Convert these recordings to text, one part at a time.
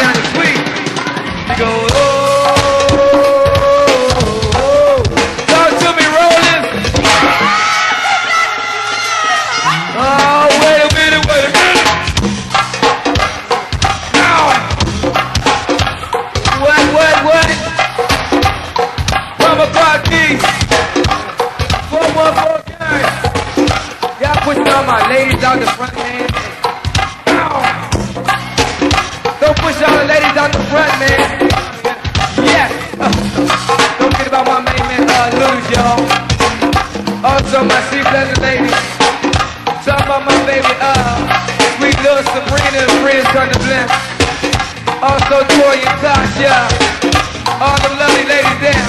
Johnny Sweet. We go, oh, to. Oh, wait a minute, wait a minute. Now. What, what, what? Mama Party. 414 gang. Y'all pushing all my ladies out the front. The out the front, man. Yes. Don't forget about my main man, uh, Lose, y'all. Also, my Seat Pleasant ladies. Talk about my baby, uh, sweet little Sabrina and friends on the blend. Also, Tori and Tasha. All the lovely ladies there.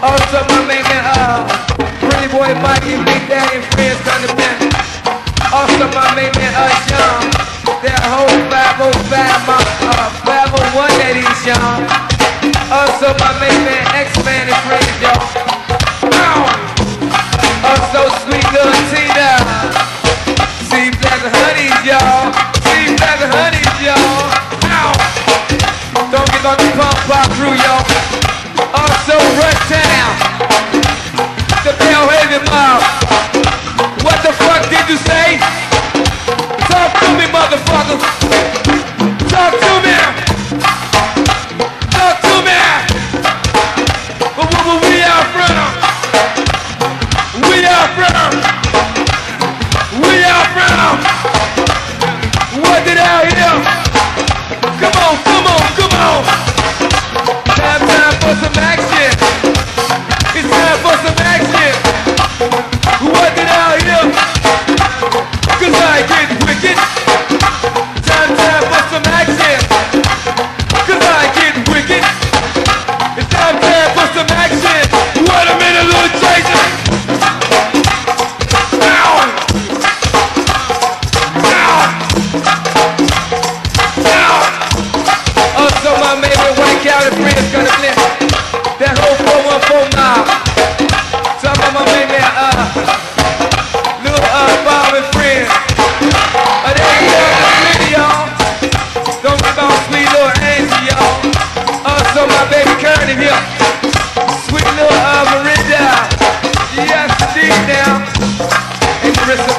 Also, my main man, uh, pretty boy Mikey, Big Daddy and friends on the blend. Also, my main man, uh, Sean. That whole 505, my, uh, 501 ladies, Sean. Also, my main man, X-Man and friends, y'all. Also, sweet little Tina. Seat Pleasant honeys, y'all. Seat Pleasant honeys, y'all. Don't get on the pump pop crew, y'all.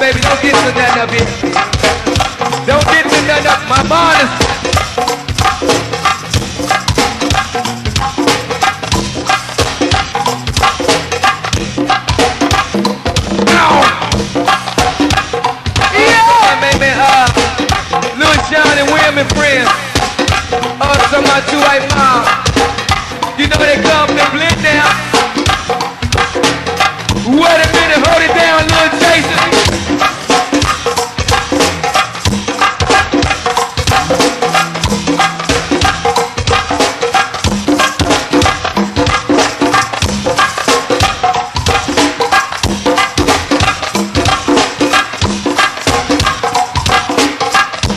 Baby, don't get to nothing up here. Don't get to nothing up. My bonus. Yeah, man, man, uh, John and William and friends. My two white mom. You know they come to blend now. Wait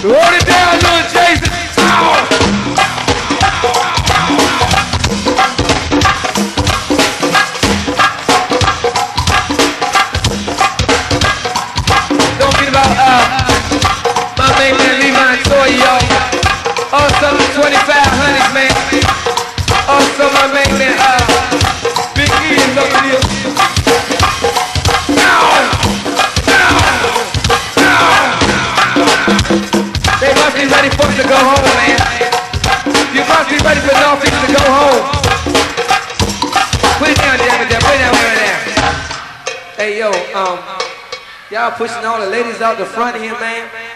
Hold it down, down. Hey, yo, um, y'all pushing all the ladies out the front here, man.